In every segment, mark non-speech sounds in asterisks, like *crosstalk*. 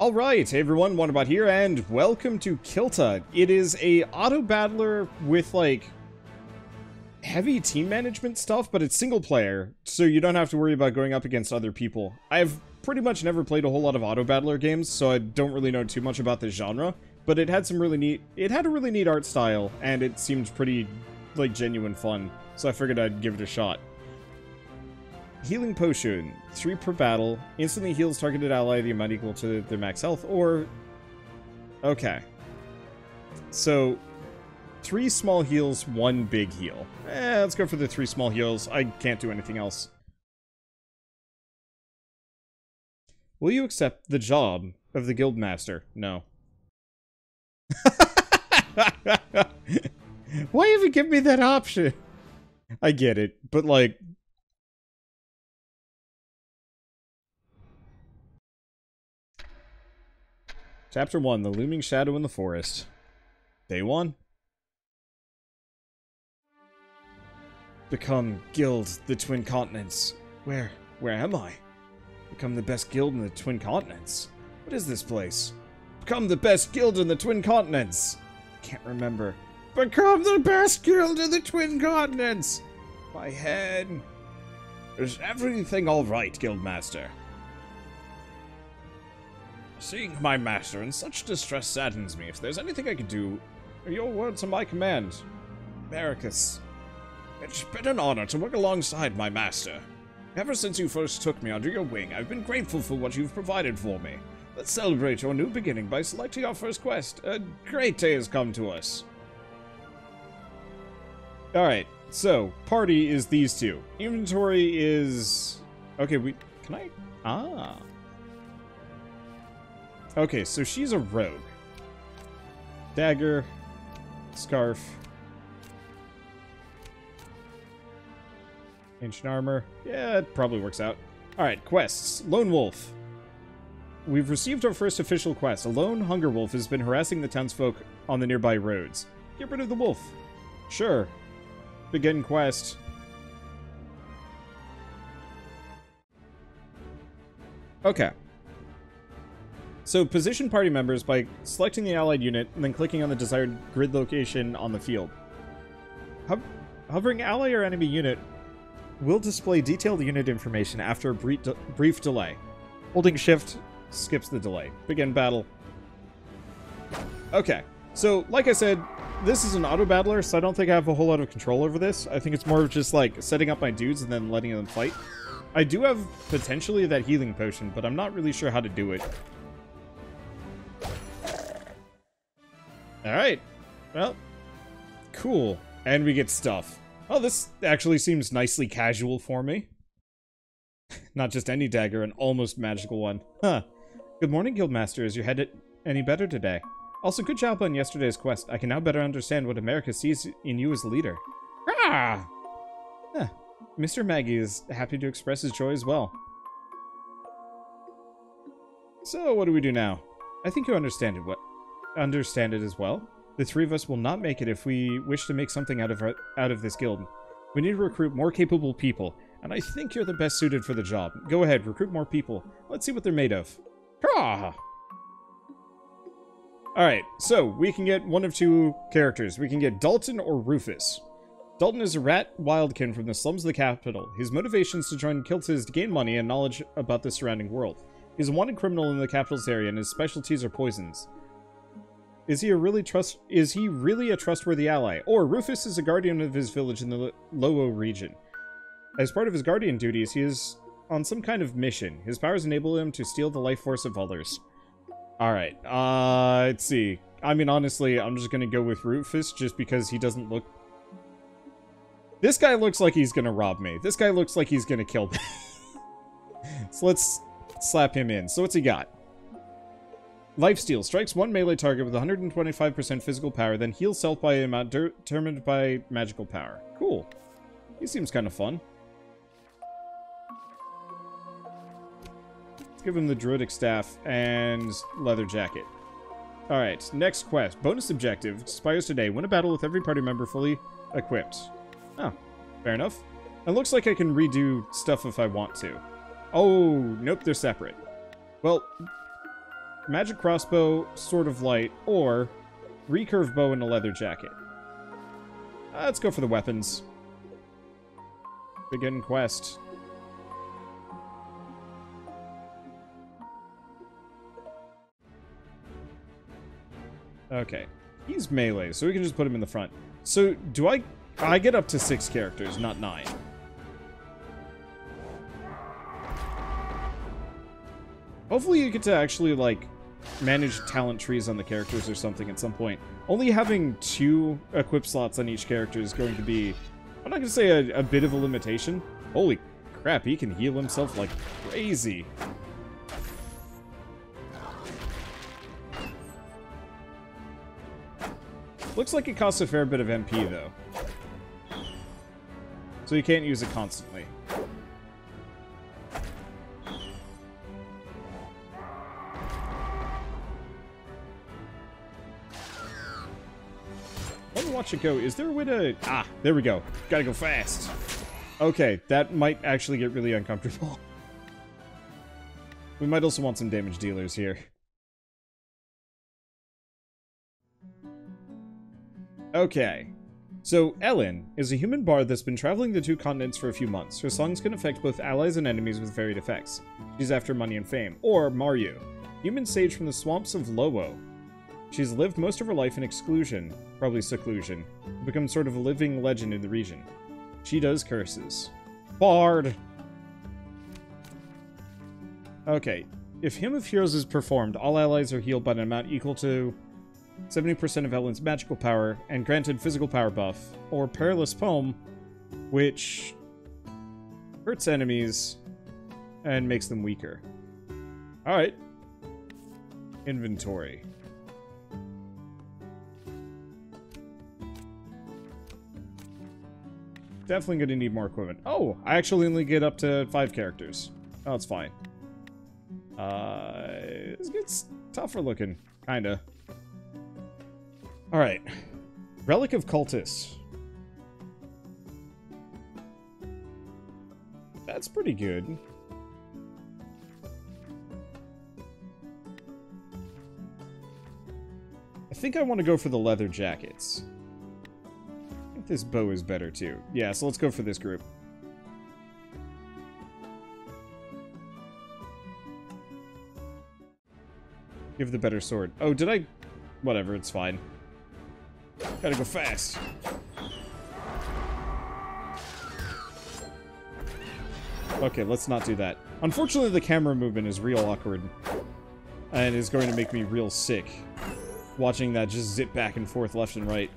Alright, hey everyone, Wanderbot here, and welcome to Kilta. It is a auto-battler with, like, heavy team management stuff, but it's single player, so you don't have to worry about going up against other people. I've pretty much never played a whole lot of auto-battler games, so I don't really know too much about this genre, but it had some really neat, it had a really neat art style, and it seemed pretty, like, genuine fun, so I figured I'd give it a shot. Healing Potion, 3 per battle, instantly heals targeted ally the amount equal to their max health, or... Okay. So, 3 small heals, 1 big heal. Eh, let's go for the 3 small heals. I can't do anything else. Will you accept the job of the Guildmaster? No. *laughs* Why even give me that option? I get it, but like, Chapter 1 The Looming Shadow in the Forest. Day 1. Become Guild the Twin Continents. Where? Where am I? Become the best guild in the Twin Continents. What is this place? Become the best guild in the Twin Continents. I can't remember. Become the best guild in the Twin Continents. My head. Is everything alright, Guildmaster? Seeing my master in such distress saddens me. If there's anything I can do, your words are my command. Maricus, it's been an honor to work alongside my master. Ever since you first took me under your wing, I've been grateful for what you've provided for me. Let's celebrate your new beginning by selecting our first quest. A great day has come to us. Alright, so, party is these two. Inventory is... Okay, we... Can I... Ah... Okay, so she's a rogue. Dagger, scarf, ancient armor. Yeah, it probably works out. Alright, quests. Lone Wolf. We've received our first official quest. A lone hunger wolf has been harassing the townsfolk on the nearby roads. Get rid of the wolf. Sure. Begin quest. Okay. So position party members by selecting the allied unit and then clicking on the desired grid location on the field. Ho hovering ally or enemy unit will display detailed unit information after a brief, de brief delay. Holding shift skips the delay. Begin battle. Okay, so like I said, this is an auto battler, so I don't think I have a whole lot of control over this. I think it's more of just like setting up my dudes and then letting them fight. I do have potentially that healing potion, but I'm not really sure how to do it. Alright. Well, cool. And we get stuff. Oh, this actually seems nicely casual for me. *laughs* Not just any dagger, an almost magical one. Huh. Good morning, Guildmaster. Is your head any better today? Also, good job on yesterday's quest. I can now better understand what America sees in you as a leader. Ah! Huh. Mr. Maggie is happy to express his joy as well. So, what do we do now? I think you understand it. What understand it as well. The three of us will not make it if we wish to make something out of our, out of this guild. We need to recruit more capable people, and I think you're the best suited for the job. Go ahead, recruit more people. Let's see what they're made of. Ah! Alright, so we can get one of two characters. We can get Dalton or Rufus. Dalton is a rat wildkin from the slums of the capital. His motivations to join Kilta is to gain money and knowledge about the surrounding world. He's a wanted criminal in the capital's area, and his specialties are poisons. Is he a really trust? Is he really a trustworthy ally? Or Rufus is a guardian of his village in the Lowo region. As part of his guardian duties, he is on some kind of mission. His powers enable him to steal the life force of others. Alright, uh, let's see. I mean, honestly, I'm just gonna go with Rufus just because he doesn't look... This guy looks like he's gonna rob me. This guy looks like he's gonna kill me. *laughs* so let's slap him in. So what's he got? Lifesteal. Strikes one melee target with 125% physical power, then heals self by amount determined by magical power. Cool. He seems kind of fun. Let's give him the Druidic Staff and Leather Jacket. Alright, next quest. Bonus objective. Expires today. Win a battle with every party member fully equipped. Oh, fair enough. It looks like I can redo stuff if I want to. Oh, nope, they're separate. Well, magic crossbow, sword of light, or recurve bow and a leather jacket. Uh, let's go for the weapons. Begin quest. Okay. He's melee, so we can just put him in the front. So, do I... I get up to six characters, not nine. Hopefully you get to actually, like, manage talent trees on the characters or something at some point. Only having two equip slots on each character is going to be... I'm not going to say a, a bit of a limitation. Holy crap, he can heal himself like crazy. Looks like it costs a fair bit of MP, though. So you can't use it constantly. It go. Is there a way to... Ah, there we go. Gotta go fast. Okay, that might actually get really uncomfortable. We might also want some damage dealers here. Okay. So, Ellen is a human bard that's been traveling the two continents for a few months. Her songs can affect both allies and enemies with varied effects. She's after money and fame. Or Maryu, human sage from the swamps of Lowo. She's lived most of her life in exclusion, probably seclusion, become sort of a living legend in the region. She does curses. Bard! Okay, if Hymn of Heroes is performed, all allies are healed by an amount equal to 70% of Ellen's magical power, and granted physical power buff, or Perilous Poem, which hurts enemies and makes them weaker. Alright. Inventory. Definitely gonna need more equipment. Oh, I actually only get up to five characters. Oh, it's fine. Uh, it gets tougher looking, kinda. Alright. Relic of Cultus. That's pretty good. I think I want to go for the leather jackets. This bow is better too. Yeah, so let's go for this group. Give the better sword. Oh, did I... Whatever, it's fine. Gotta go fast. Okay, let's not do that. Unfortunately, the camera movement is real awkward. And is going to make me real sick. Watching that just zip back and forth left and right.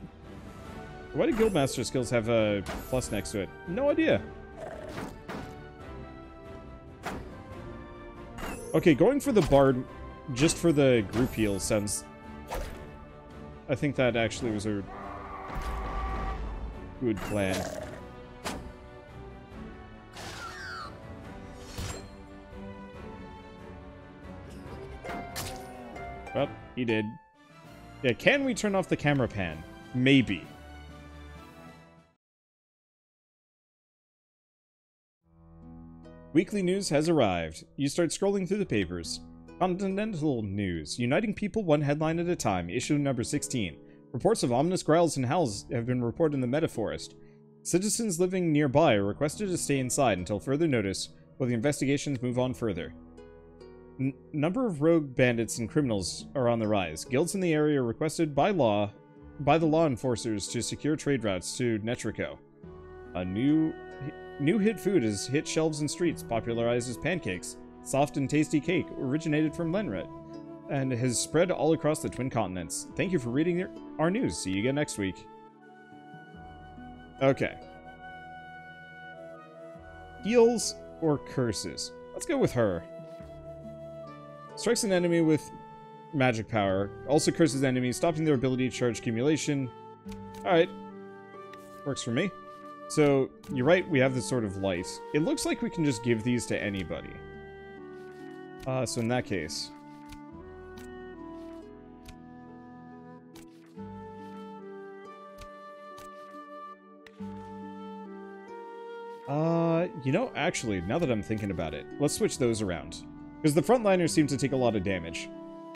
Why do Guildmaster skills have a plus next to it? No idea. Okay, going for the Bard just for the group heal sounds I think that actually was a good plan. Well, he did. Yeah, can we turn off the camera pan? Maybe. Weekly news has arrived. You start scrolling through the papers. Continental News. Uniting people one headline at a time. Issue number 16. Reports of ominous growls and howls have been reported in the Metaforest. Citizens living nearby are requested to stay inside until further notice while the investigations move on further. N number of rogue bandits and criminals are on the rise. Guilds in the area are requested by law by the law enforcers to secure trade routes to Netrico. A new new hit food has hit shelves and streets, popularized as pancakes, soft and tasty cake originated from Lenret and has spread all across the Twin Continents. Thank you for reading our news. See you again next week. Okay. Heals or curses? Let's go with her. Strikes an enemy with magic power. Also curses enemies, stopping their ability to charge accumulation. Alright. Works for me. So, you're right, we have this sort of light. It looks like we can just give these to anybody. Uh, so in that case... Uh, you know, actually, now that I'm thinking about it, let's switch those around. Because the frontliners seem to take a lot of damage.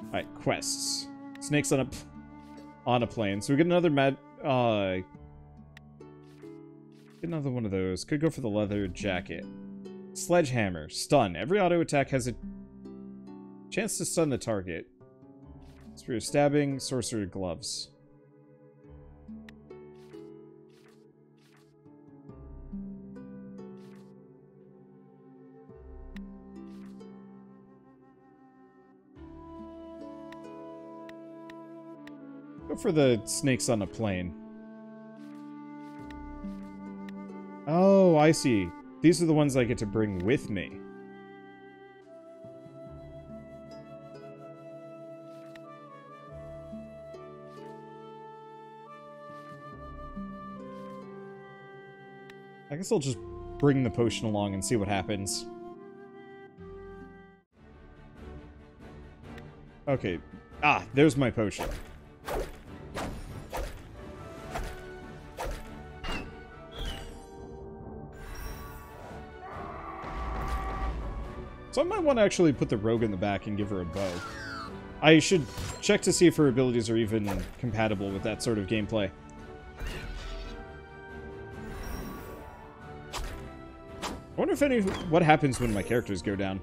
Alright, quests. Snakes on a on a plane. So we get another mad uh another one of those. Could go for the leather jacket. Sledgehammer. Stun. Every auto attack has a chance to stun the target. Spear stabbing, sorcerer gloves. Go for the snakes on a plane. Oh, I see. These are the ones I get to bring with me. I guess I'll just bring the potion along and see what happens. Okay. Ah, there's my potion. Want to actually put the rogue in the back and give her a bow. I should check to see if her abilities are even compatible with that sort of gameplay. I wonder if any what happens when my characters go down.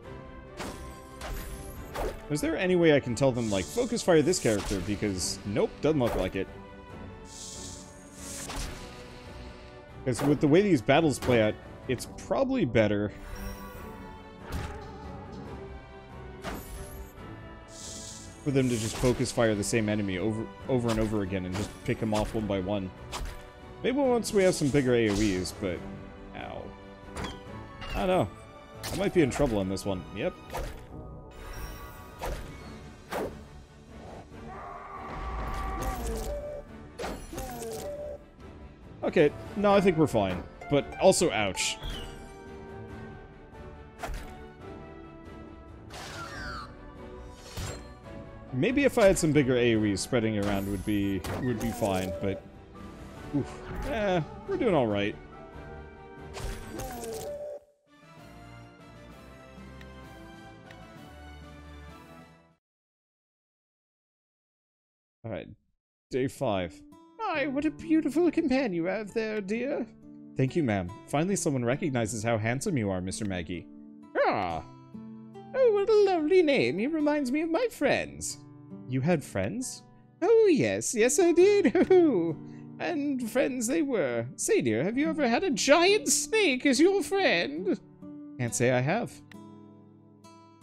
Is there any way I can tell them, like, focus fire this character? Because, nope, doesn't look like it. Because with the way these battles play out, it's probably better for them to just focus fire the same enemy over over and over again and just pick them off one by one. Maybe once we have some bigger AoEs, but... Ow. I don't know. I might be in trouble on this one. Yep. Okay, no, I think we're fine. But also, ouch. Maybe if I had some bigger AoEs spreading around would be would be fine, but oof, eh, we're doing all right. All right, day five. My, what a beautiful companion you have there, dear. Thank you, ma'am. Finally, someone recognizes how handsome you are, Mr. Maggie. Ah. Oh, what a lovely name. He reminds me of my friends. You had friends? Oh, yes. Yes, I did. *laughs* And friends they were. Say, dear, have you ever had a giant snake as your friend? Can't say I have.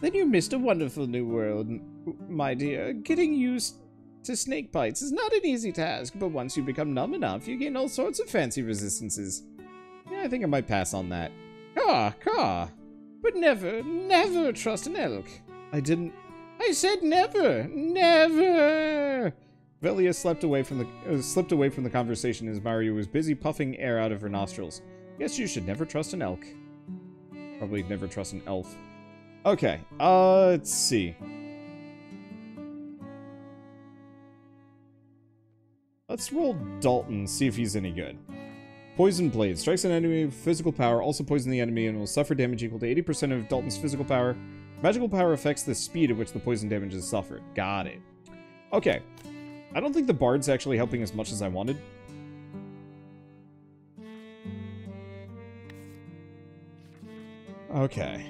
Then you missed a wonderful new world, my dear. Getting used to snake bites is not an easy task, but once you become numb enough, you gain all sorts of fancy resistances. Yeah, I think I might pass on that. Ah, car. But never, never trust an elk. I didn't I said never! Never! Velia slept away from the uh, slipped away from the conversation as Maryu was busy puffing air out of her nostrils. Guess you should never trust an elk. Probably never trust an elf. Okay, uh, let's see. Let's roll Dalton, see if he's any good. Poison Blade. Strikes an enemy with physical power, also poison the enemy, and will suffer damage equal to 80% of Dalton's physical power Magical power affects the speed at which the poison damage is suffered. Got it. Okay. I don't think the bard's actually helping as much as I wanted. Okay.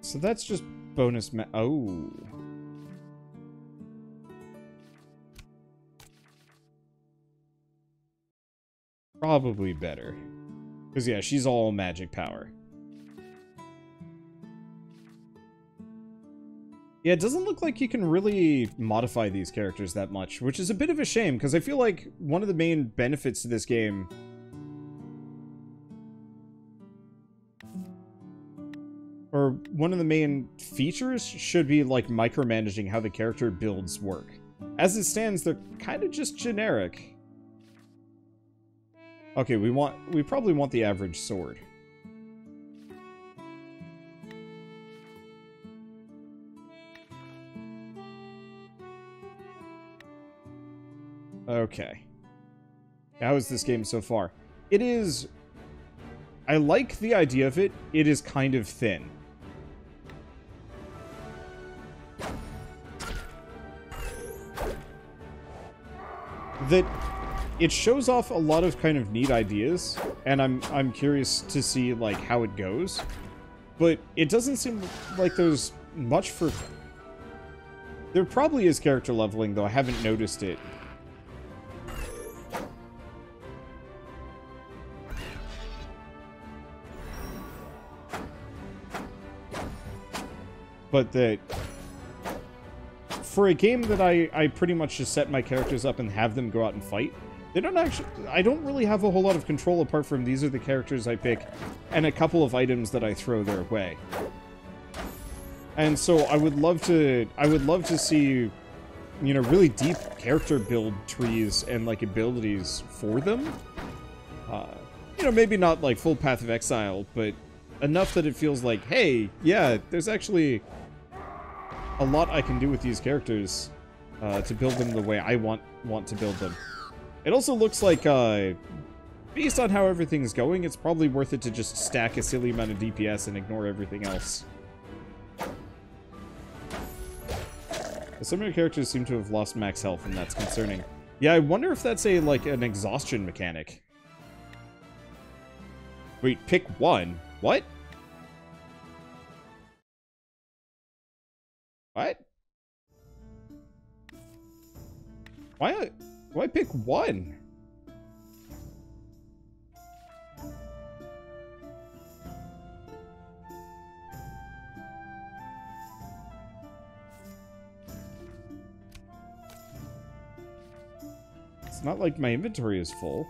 So that's just bonus ma- Oh. Probably better. Because, yeah, she's all magic power. Yeah, it doesn't look like you can really modify these characters that much, which is a bit of a shame, because I feel like one of the main benefits to this game... Or one of the main features should be, like, micromanaging how the character builds work. As it stands, they're kind of just generic. Okay, we want we probably want the average sword. Okay. How is this game so far? It is... I like the idea of it. It is kind of thin. That it shows off a lot of kind of neat ideas, and I'm I'm curious to see like how it goes. But it doesn't seem like there's much for there probably is character leveling, though I haven't noticed it. But that... For a game that I, I pretty much just set my characters up and have them go out and fight, they don't actually... I don't really have a whole lot of control apart from these are the characters I pick and a couple of items that I throw their way. And so I would love to I would love to see you know really deep character build trees and like abilities for them. Uh, you know, maybe not like full Path of Exile, but enough that it feels like, hey, yeah, there's actually a lot I can do with these characters uh, to build them the way I want want to build them. It also looks like, uh, based on how everything's going, it's probably worth it to just stack a silly amount of DPS and ignore everything else. Some of your characters seem to have lost max health, and that's concerning. Yeah, I wonder if that's a, like, an exhaustion mechanic. Wait, pick one? What? What? Why, why pick one? It's not like my inventory is full.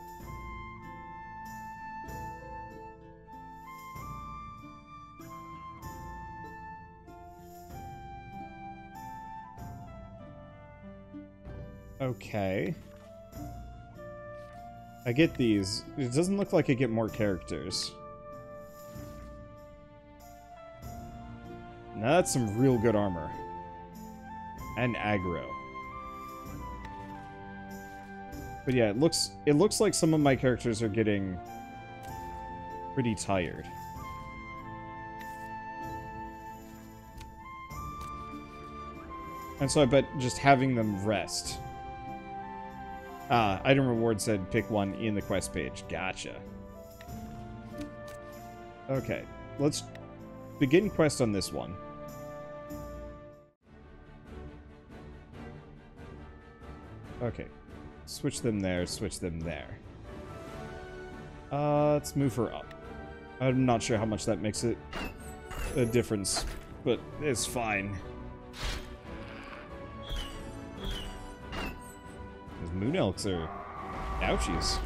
Okay. I get these. It doesn't look like I get more characters. Now that's some real good armor. And aggro. But yeah, it looks it looks like some of my characters are getting pretty tired. And so I bet just having them rest. Ah, item reward said pick one in the quest page. Gotcha. Okay, let's begin quest on this one. Okay, Switch them there, switch them there. Uh, let's move her up. I'm not sure how much that makes it a difference, but it's fine. Moon elks are ouchies.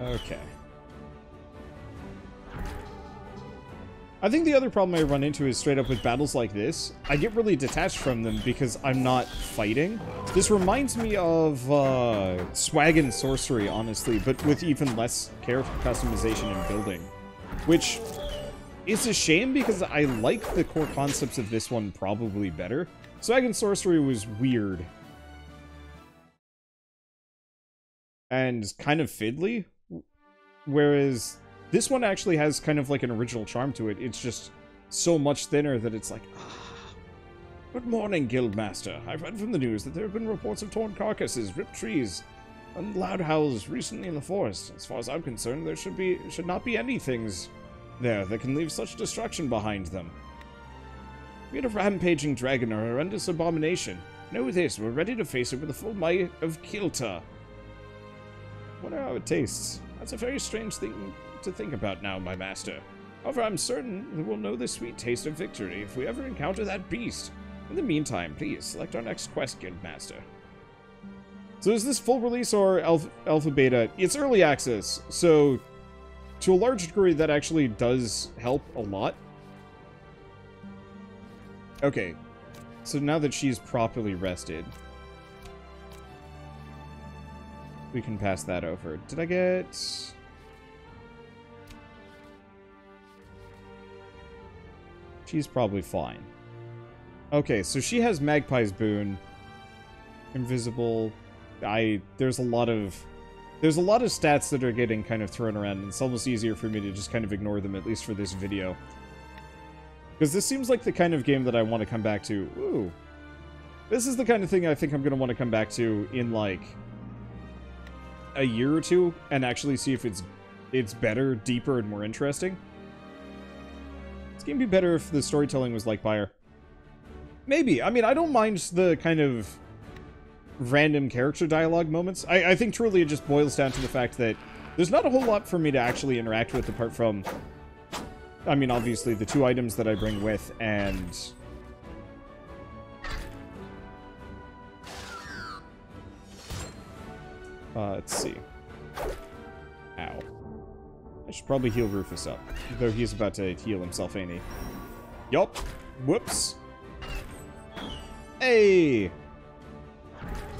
Okay. I think the other problem I run into is straight up with battles like this. I get really detached from them because I'm not fighting. This reminds me of uh, Swag and Sorcery, honestly, but with even less character customization and building. Which is a shame because I like the core concepts of this one probably better. Swag and Sorcery was weird. And kind of fiddly. Whereas this one actually has kind of like an original charm to it. It's just so much thinner that it's like, ah. Good morning, Guildmaster. I've read from the news that there have been reports of torn carcasses, ripped trees, and loud howls recently in the forest. As far as I'm concerned, there should be should not be any things there that can leave such destruction behind them. We had a rampaging dragon or a horrendous abomination. Know this, we're ready to face it with the full might of Kilta. Wonder how it tastes. That's a very strange thing to think about now, my master. However, I'm certain we will know the sweet taste of victory if we ever encounter that beast. In the meantime, please select our next quest, Guildmaster. So is this full release or alpha, alpha beta? It's early access, so to a large degree that actually does help a lot. Okay, so now that she's properly rested, we can pass that over. Did I get... She's probably fine. Okay, so she has Magpie's Boon. Invisible. I... There's a lot of... There's a lot of stats that are getting kind of thrown around, and it's almost easier for me to just kind of ignore them, at least for this video. Because this seems like the kind of game that I want to come back to. Ooh. This is the kind of thing I think I'm going to want to come back to in, like, a year or two, and actually see if it's it's better, deeper, and more interesting. Game be better if the storytelling was like Pyre. Maybe. I mean, I don't mind the kind of random character dialogue moments. I, I think truly it just boils down to the fact that there's not a whole lot for me to actually interact with apart from, I mean, obviously the two items that I bring with and... Uh, let's see. Ow. I should probably heal Rufus up, though he's about to heal himself, ain't he? Yup. Whoops. Hey!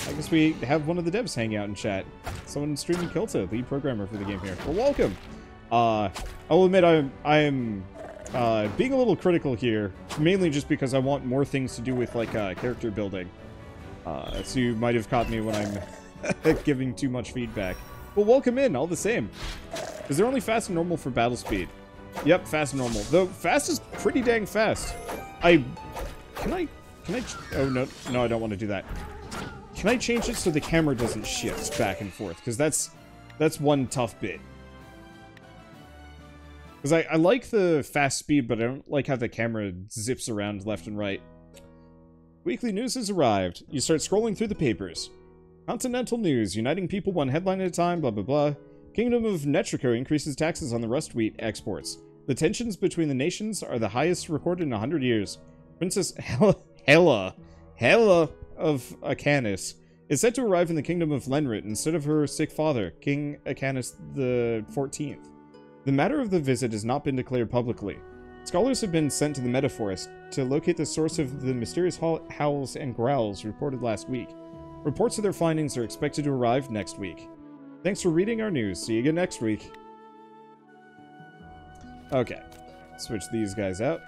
I guess we have one of the devs hang out in chat. Someone streaming Kilta, lead programmer for the game here. Well, welcome! Uh, I'll admit I'm, I'm uh, being a little critical here, mainly just because I want more things to do with, like, uh, character building. Uh, so you might have caught me when I'm *laughs* giving too much feedback. But welcome in, all the same. Is there only fast and normal for battle speed? Yep, fast and normal. Though, fast is pretty dang fast. I... Can I... Can I... Oh, no. No, I don't want to do that. Can I change it so the camera doesn't shift back and forth? Because that's that's one tough bit. Because I, I like the fast speed, but I don't like how the camera zips around left and right. Weekly news has arrived. You start scrolling through the papers. Continental news, uniting people one headline at a time, blah blah blah. Kingdom of Netrico increases taxes on the rust wheat exports. The tensions between the nations are the highest recorded in 100 years. Princess *laughs* Hela, Hela, Hela of Acanis is said to arrive in the kingdom of Lenrit instead of her sick father, King Acanis the 14th. The matter of the visit has not been declared publicly. Scholars have been sent to the Metaforest to locate the source of the mysterious howls and growls reported last week. Reports of their findings are expected to arrive next week. Thanks for reading our news. See you again next week. Okay. Switch these guys out.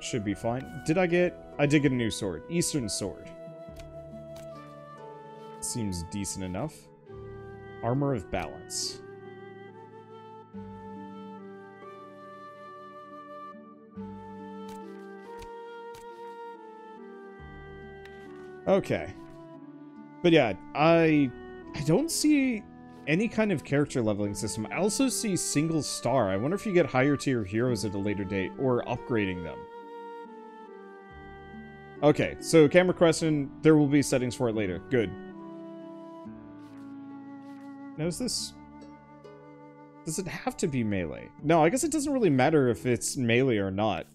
Should be fine. Did I get... I did get a new sword. Eastern Sword. Seems decent enough. Armor of Balance. Okay. But yeah, I I don't see any kind of character leveling system. I also see single star. I wonder if you get higher tier heroes at a later date or upgrading them. Okay, so camera question, there will be settings for it later. Good. Now is this... Does it have to be melee? No, I guess it doesn't really matter if it's melee or not.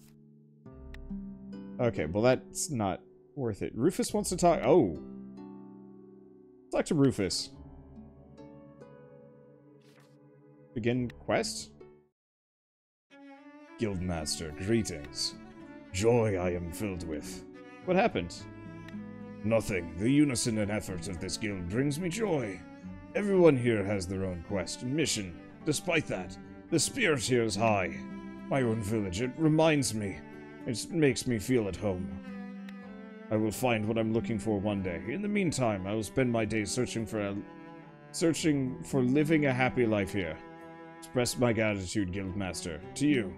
Okay, well that's not worth it. Rufus wants to talk... Oh. Talk to Rufus. Begin quest? Guildmaster, greetings. Joy I am filled with. What happened? Nothing. The unison and effort of this guild brings me joy. Everyone here has their own quest and mission. Despite that, the spirit here is high. My own village, it reminds me. It makes me feel at home. I will find what I'm looking for one day. In the meantime, I will spend my days searching for a, searching for living a happy life here. Express my gratitude, Guildmaster. To you.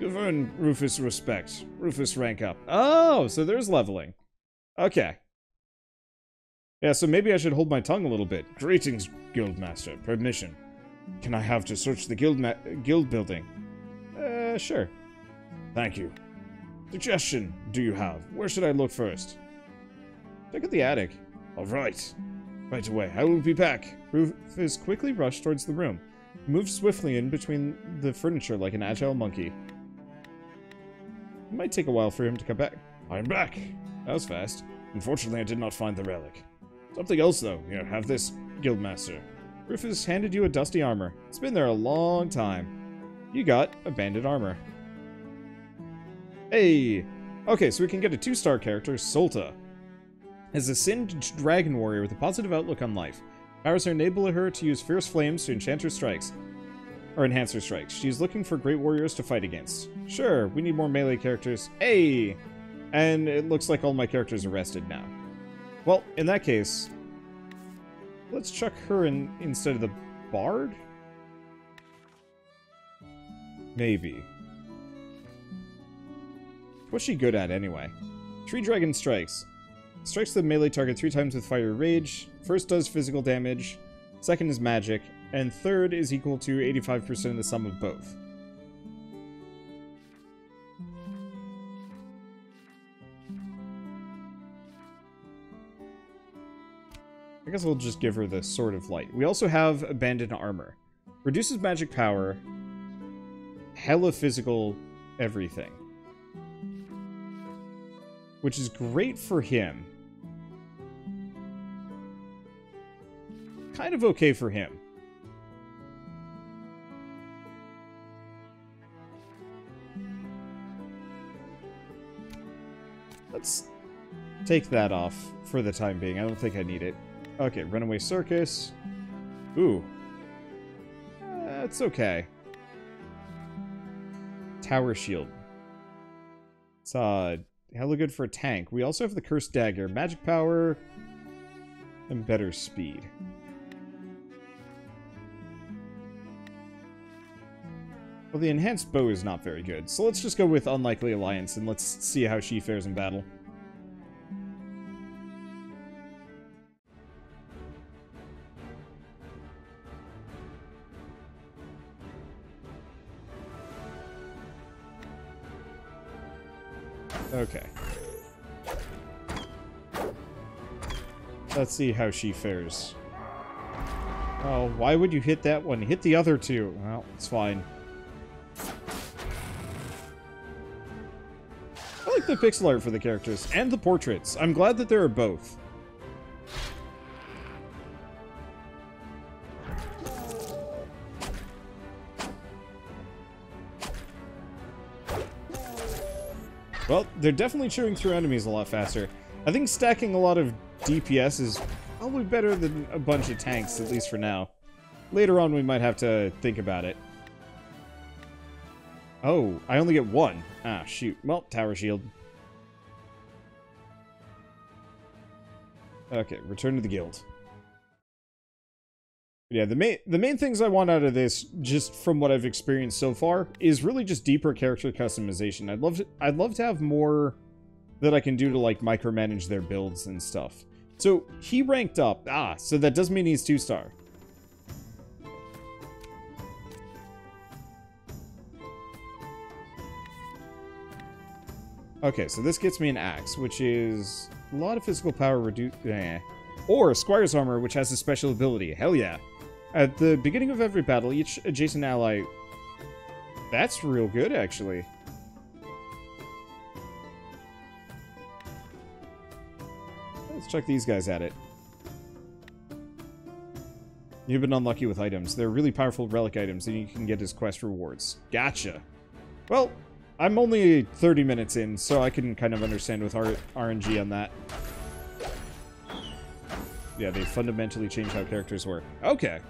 You've earned Rufus respect. Rufus rank up. Oh, so there's leveling. Okay. Yeah, so maybe I should hold my tongue a little bit. Greetings, Guildmaster. Permission. Can I have to search the guild guild building? Uh, sure. Thank you. Suggestion do you have? Where should I look first? Check out the attic. All right. Right away. I will be back. Rufus quickly rushed towards the room. He moved swiftly in between the furniture like an agile monkey. It might take a while for him to come back. I'm back. That was fast. Unfortunately, I did not find the relic. Something else, though. Here, have this, Guildmaster. Rufus handed you a dusty armor. It's been there a long time. You got a banded armor. Hey! Okay, so we can get a two-star character, Solta. As a Singed Dragon Warrior with a positive outlook on life. Powers enable her to use fierce flames to enchant her strikes. or enhancer strikes. She's looking for great warriors to fight against. Sure, we need more melee characters. Hey! And it looks like all my characters are rested now. Well, in that case, let's chuck her in instead of the bard? Maybe. What's she good at anyway? Tree Dragon Strikes. Strikes the melee target three times with Fire Rage. First does physical damage, second is magic, and third is equal to 85% of the sum of both. I guess we'll just give her the Sword of Light. We also have Abandoned Armor. Reduces magic power, hella physical everything. Which is great for him. Kind of okay for him. Let's take that off for the time being. I don't think I need it. Okay, Runaway Circus. Ooh. That's okay. Tower Shield. It's uh, hella good for a tank. We also have the Cursed Dagger. Magic power and better speed. Well, the enhanced bow is not very good, so let's just go with Unlikely Alliance and let's see how she fares in battle. Okay. Let's see how she fares. Oh, why would you hit that one? Hit the other two. Well, it's fine. I like the pixel art for the characters, and the portraits. I'm glad that there are both. They're definitely chewing through enemies a lot faster. I think stacking a lot of DPS is probably better than a bunch of tanks, at least for now. Later on, we might have to think about it. Oh, I only get one. Ah, shoot. Well, tower shield. Okay, return to the guild. Yeah, the main the main things I want out of this, just from what I've experienced so far, is really just deeper character customization. I'd love to I'd love to have more that I can do to like micromanage their builds and stuff. So he ranked up. Ah, so that does mean he's two star. Okay, so this gets me an axe, which is a lot of physical power reduced. Eh. Or Squire's Armor, which has a special ability. Hell yeah. At the beginning of every battle, each adjacent ally... That's real good, actually. Let's check these guys at it. You've been unlucky with items. They're really powerful relic items, and you can get as quest rewards. Gotcha. Well, I'm only 30 minutes in, so I can kind of understand with R RNG on that. Yeah, they fundamentally changed how characters work. Okay.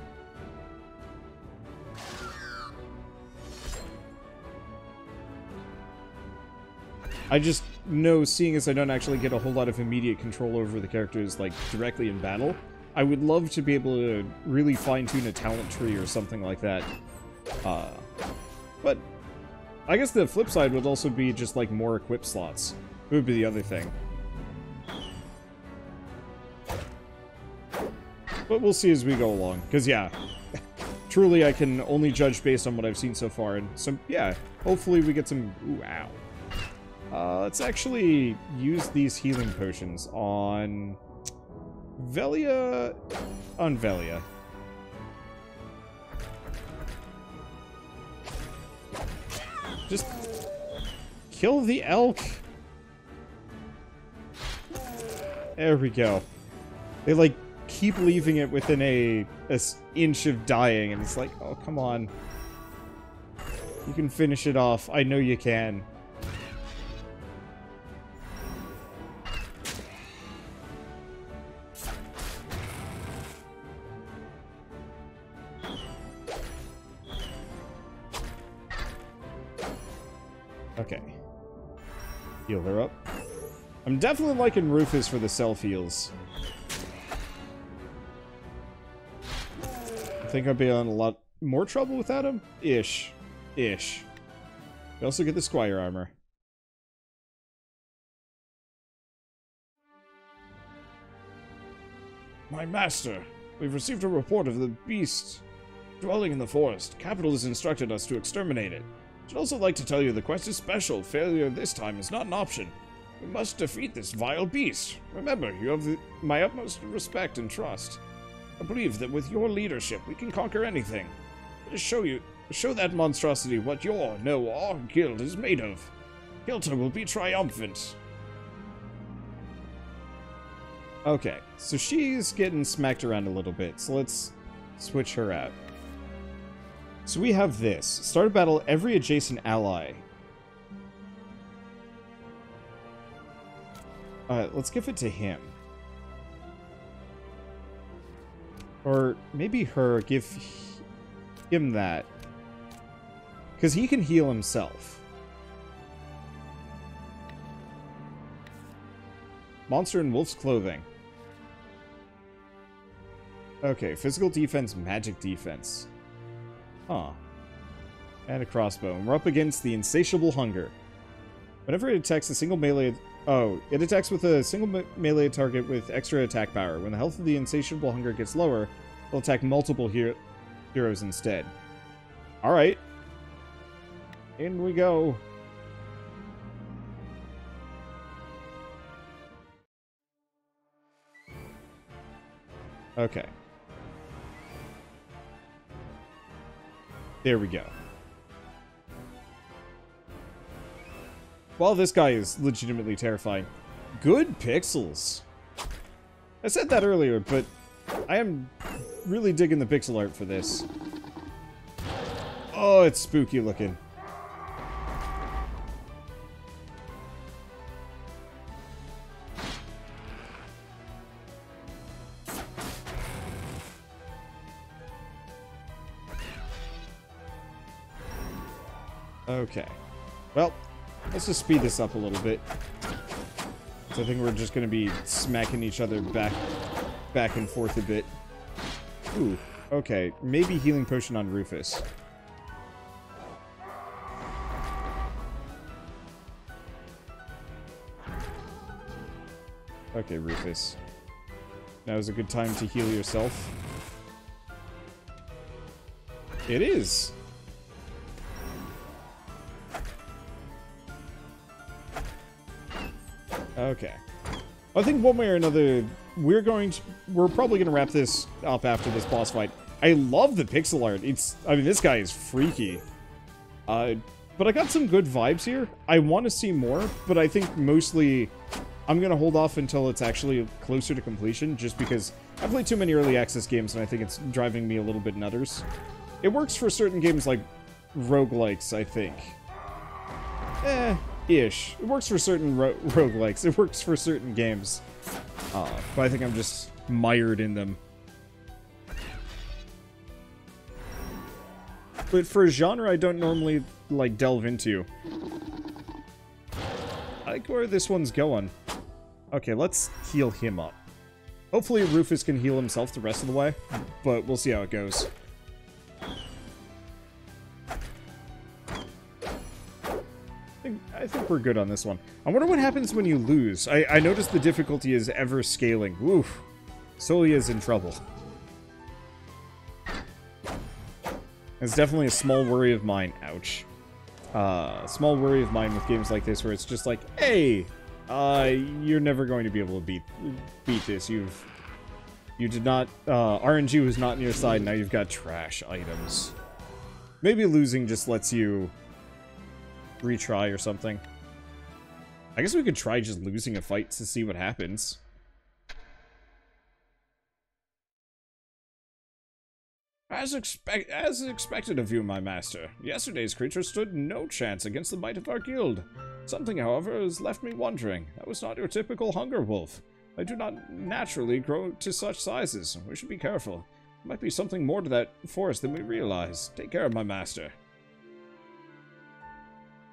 I just know, seeing as I don't actually get a whole lot of immediate control over the characters, like, directly in battle, I would love to be able to really fine-tune a talent tree or something like that. Uh, but I guess the flip side would also be just, like, more equip slots. It would be the other thing. But we'll see as we go along. Because, yeah, *laughs* truly I can only judge based on what I've seen so far. And so, yeah, hopefully we get some... Ooh, ow. Uh, let's actually use these healing potions on... Velia... On Velia. Just... Kill the elk! There we go. They, like, keep leaving it within a, a inch of dying, and it's like, oh, come on. You can finish it off. I know you can. Definitely liking Rufus for the self heals. I think I'd be on a lot more trouble without him? Ish. Ish. We also get the Squire armor. My master, we've received a report of the beast dwelling in the forest. Capital has instructed us to exterminate it. I'd also like to tell you the quest is special. Failure this time is not an option. We must defeat this vile beast. Remember, you have the, my utmost respect and trust. I believe that with your leadership, we can conquer anything. Let us show you, show that monstrosity what your, no, our guild is made of. Kilta will be triumphant. Okay, so she's getting smacked around a little bit, so let's switch her out. So we have this. Start a battle every adjacent ally. Uh, let's give it to him. Or maybe her, give him that. Because he can heal himself. Monster in Wolf's Clothing. Okay, physical defense, magic defense. Huh. And a crossbow. And we're up against the Insatiable Hunger. Whenever it attacks a single melee... Oh, it attacks with a single me melee target with extra attack power. When the health of the Insatiable Hunger gets lower, it'll attack multiple hero heroes instead. Alright. In we go. Okay. There we go. Well, this guy is legitimately terrifying. Good pixels. I said that earlier, but I am really digging the pixel art for this. Oh, it's spooky looking. Okay. Well, let's just speed this up a little bit. So I think we're just going to be smacking each other back back and forth a bit. Ooh, okay. Maybe healing potion on Rufus. Okay, Rufus. Now is a good time to heal yourself. It is. Okay. I think one way or another, we're going to, we're probably going to wrap this up after this boss fight. I love the pixel art. It's, I mean, this guy is freaky. Uh, but I got some good vibes here. I want to see more, but I think mostly I'm going to hold off until it's actually closer to completion, just because I played too many early access games and I think it's driving me a little bit nutters. It works for certain games like roguelikes, I think. Eh, ish. It works for certain ro *laughs* roguelikes. It works for certain games. Uh, but I think I'm just mired in them. But for a genre I don't normally, like, delve into. I like where this one's going. Okay, let's heal him up. Hopefully Rufus can heal himself the rest of the way, but we'll see how it goes. I think we're good on this one. I wonder what happens when you lose. I, I noticed the difficulty is ever scaling. Oof. is in trouble. It's definitely a small worry of mine. Ouch. Uh, small worry of mine with games like this where it's just like, hey, uh, you're never going to be able to beat beat this. You've you did not uh, RNG was not on your side. Now you've got trash items. Maybe losing just lets you retry or something. I guess we could try just losing a fight to see what happens. As, expect as expected of you, my master, yesterday's creature stood no chance against the might of our guild. Something, however, has left me wondering. That was not your typical hunger wolf. I do not naturally grow to such sizes. We should be careful. There might be something more to that forest than we realize. Take care of my master.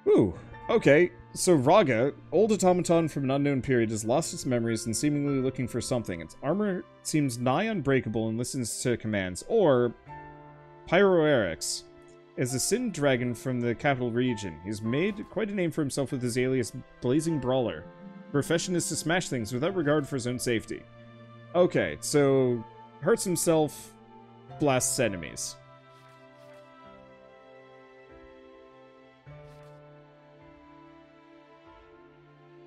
Ooh, Okay, so Raga, old automaton from an unknown period, has lost its memories and seemingly looking for something. Its armor seems nigh unbreakable and listens to commands. Or Pyroerix is a Sin dragon from the capital region. He's made quite a name for himself with his alias Blazing Brawler. Profession is to smash things without regard for his own safety. Okay, so hurts himself, blasts enemies.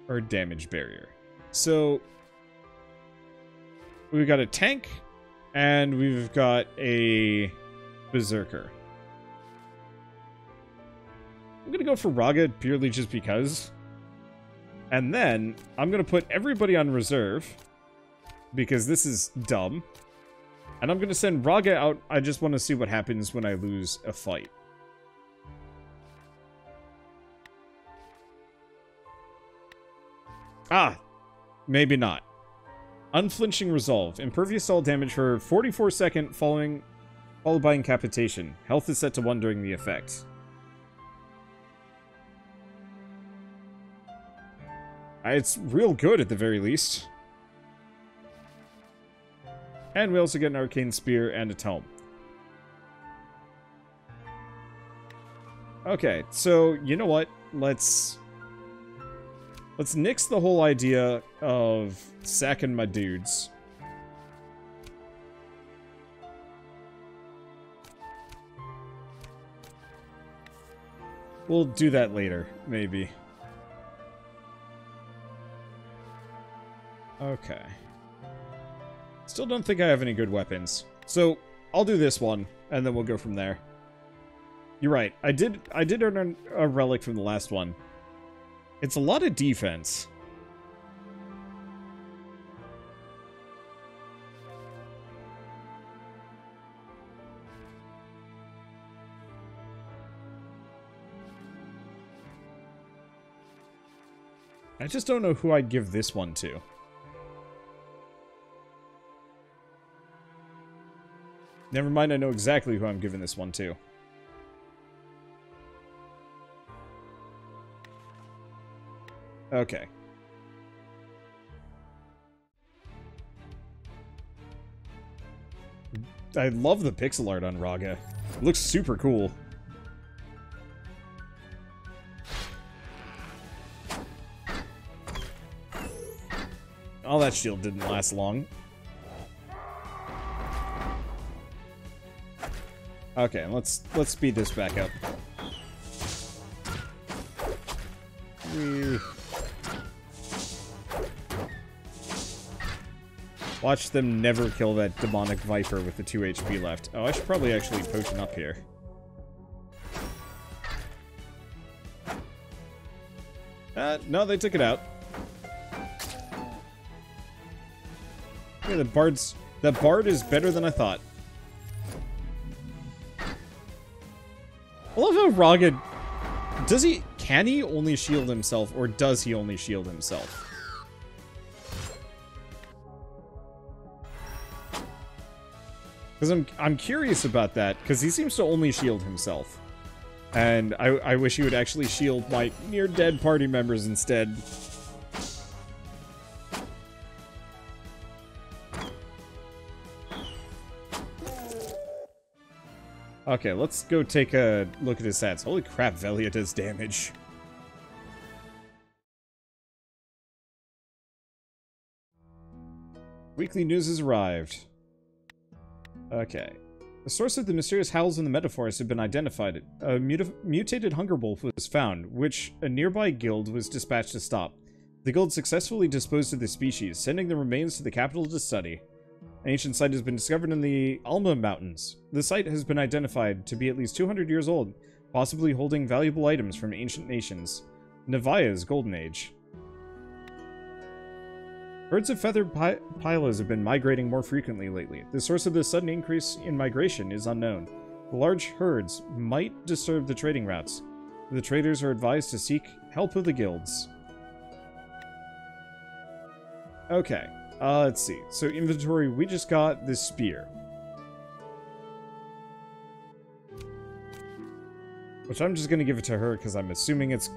Or damage barrier. So we've got a tank and we've got a berserker. I'm gonna go for Raga purely just because. And then I'm gonna put everybody on reserve because this is dumb. And I'm gonna send Raga out. I just want to see what happens when I lose a fight. Ah, maybe not. Unflinching Resolve. Impervious all damage for 44 second following followed by incapitation. Health is set to 1 during the effect. Uh, it's real good at the very least. And we also get an Arcane Spear and a Tome. Okay, so you know what? Let's Let's nix the whole idea of sacking my dudes. We'll do that later, maybe. Okay. Still don't think I have any good weapons. So, I'll do this one, and then we'll go from there. You're right. I did I did earn a relic from the last one. It's a lot of defense. I just don't know who I'd give this one to. Never mind, I know exactly who I'm giving this one to. Okay. I love the pixel art on Raga. It looks super cool. Oh, that shield didn't last long. Okay, let's let's speed this back up. Watch them never kill that demonic viper with the 2 HP left. Oh, I should probably actually potion up here. Uh, no, they took it out. Yeah, the bard's... The bard is better than I thought. I love how Raga... Does he... Can he only shield himself, or does he only shield himself? Because I'm, I'm curious about that, because he seems to only shield himself. And I, I wish he would actually shield my near-dead party members instead. Okay, let's go take a look at his stats. Holy crap, Velia does damage. Weekly news has arrived. Okay. The source of the mysterious howls in the metaphors had been identified. A mutated hunger wolf was found, which a nearby guild was dispatched to stop. The guild successfully disposed of the species, sending the remains to the capital to study. An ancient site has been discovered in the Alma Mountains. The site has been identified to be at least 200 years old, possibly holding valuable items from ancient nations. Nevaeh's Golden Age. Herds of feathered pi pylas have been migrating more frequently lately. The source of this sudden increase in migration is unknown. The large herds might disturb the trading routes. The traders are advised to seek help of the guilds. Okay, uh, let's see. So inventory, we just got this spear. Which I'm just going to give it to her because I'm assuming it's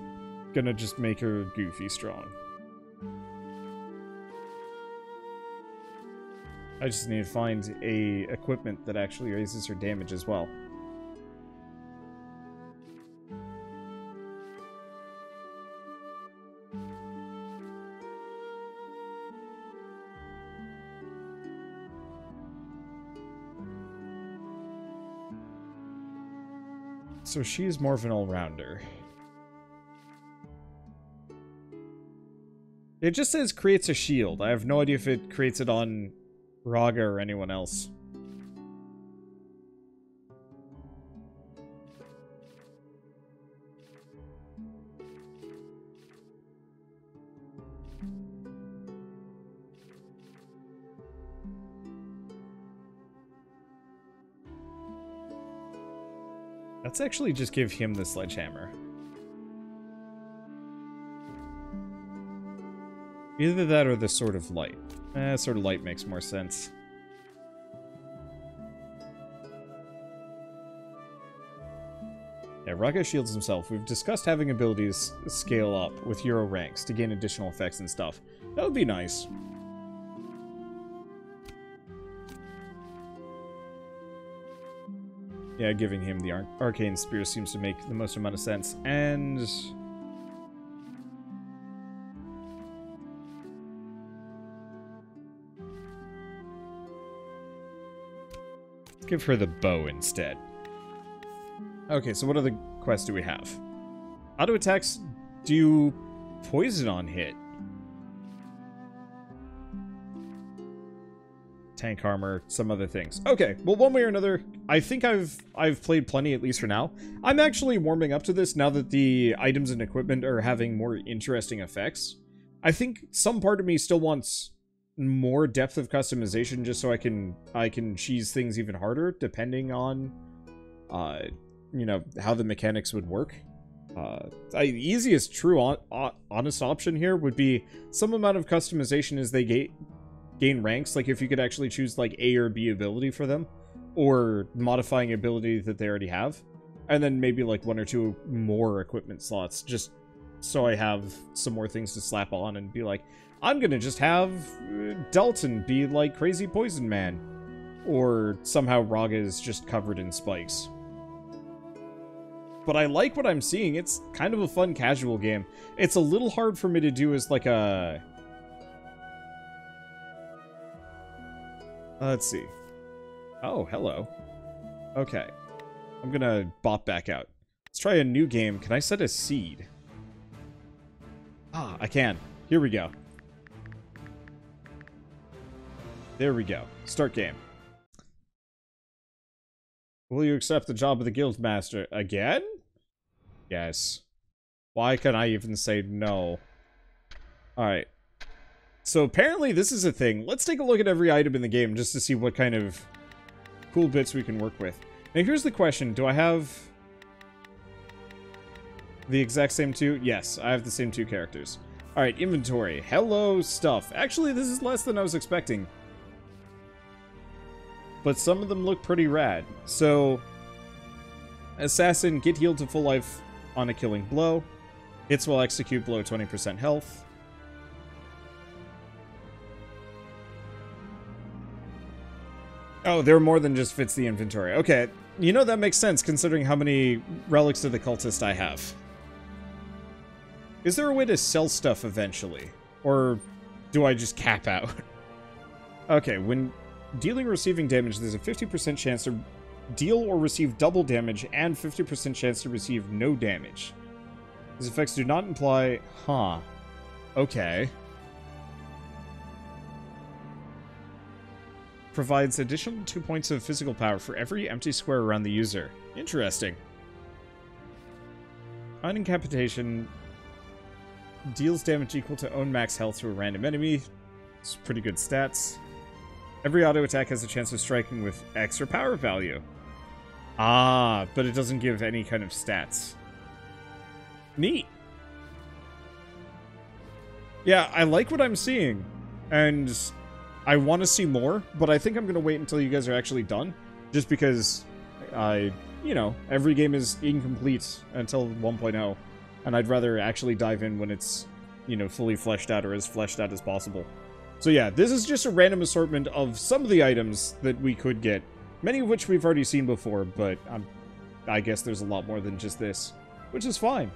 gonna just make her goofy strong. I just need to find a equipment that actually raises her damage as well. So she's more of an all-rounder. It just says creates a shield. I have no idea if it creates it on Raga or anyone else. Let's actually just give him the sledgehammer. Either that or the Sword of Light. Eh, Sword of Light makes more sense. Yeah, Raga shields himself. We've discussed having abilities scale up with hero ranks to gain additional effects and stuff. That would be nice. Yeah, giving him the Ar Arcane Spear seems to make the most amount of sense. And... give her the bow instead. Okay, so what other quests do we have? Auto attacks do poison on hit. Tank armor, some other things. Okay, well one way or another, I think I've I've played plenty at least for now. I'm actually warming up to this now that the items and equipment are having more interesting effects. I think some part of me still wants more depth of customization just so I can I can cheese things even harder depending on uh you know how the mechanics would work. Uh, the easiest true on, on, honest option here would be some amount of customization as they ga gain ranks like if you could actually choose like A or B ability for them or modifying ability that they already have and then maybe like one or two more equipment slots just so I have some more things to slap on and be like, I'm gonna just have uh, Dalton be like Crazy Poison Man. Or somehow Raga is just covered in spikes. But I like what I'm seeing. It's kind of a fun casual game. It's a little hard for me to do as like a... let's see. Oh, hello. Okay. I'm gonna bop back out. Let's try a new game. Can I set a seed? Ah, I can. Here we go. There we go. Start game. Will you accept the job of the guild master again? Yes. Why can I even say no? Alright. So apparently this is a thing. Let's take a look at every item in the game just to see what kind of cool bits we can work with. Now here's the question. Do I have the exact same two? Yes, I have the same two characters. Alright, inventory. Hello, stuff. Actually, this is less than I was expecting but some of them look pretty rad. So, Assassin, get healed to full life on a killing blow. Hits will execute below 20% health. Oh, they're more than just fits the inventory. Okay, you know that makes sense considering how many relics of the cultist I have. Is there a way to sell stuff eventually? Or do I just cap out? *laughs* okay, when Dealing or receiving damage, there's a 50% chance to deal or receive double damage and 50% chance to receive no damage. These effects do not imply... Huh. Okay. Provides additional 2 points of physical power for every empty square around the user. Interesting. Unincapitation deals damage equal to own max health to a random enemy. It's pretty good stats. Every auto attack has a chance of striking with extra power value. Ah, but it doesn't give any kind of stats. Neat. Yeah, I like what I'm seeing. And I want to see more, but I think I'm going to wait until you guys are actually done. Just because I, you know, every game is incomplete until 1.0. and I'd rather actually dive in when it's, you know, fully fleshed out or as fleshed out as possible. So yeah, this is just a random assortment of some of the items that we could get, many of which we've already seen before, but I'm, I guess there's a lot more than just this, which is fine.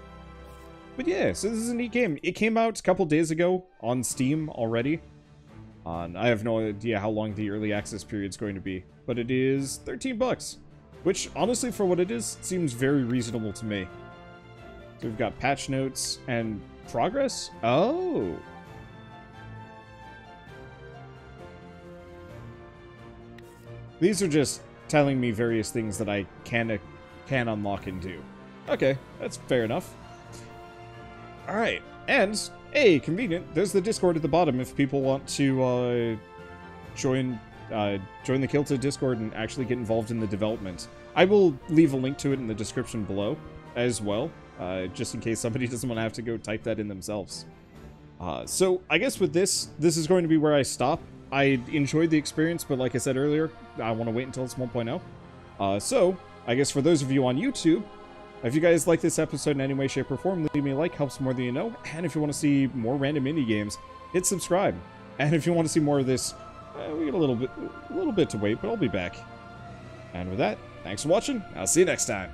But yeah, so this is a neat game. It came out a couple days ago on Steam already. Uh, I have no idea how long the early access period is going to be, but it is 13 bucks, which honestly for what it is seems very reasonable to me. We've got patch notes and progress. Oh. These are just telling me various things that I can can unlock and do. Okay, that's fair enough. Alright, and, hey, convenient, there's the Discord at the bottom if people want to, uh, join, uh, join the Kilta Discord and actually get involved in the development. I will leave a link to it in the description below as well, uh, just in case somebody *laughs* doesn't want to have to go type that in themselves. Uh, so, I guess with this, this is going to be where I stop. I enjoyed the experience, but like I said earlier, I want to wait until it's 1.0. Uh, so, I guess for those of you on YouTube, if you guys like this episode in any way, shape, or form, leave me a like, helps more than you know. And if you want to see more random indie games, hit subscribe. And if you want to see more of this, uh, we got a little bit, a little bit to wait, but I'll be back. And with that, thanks for watching. I'll see you next time.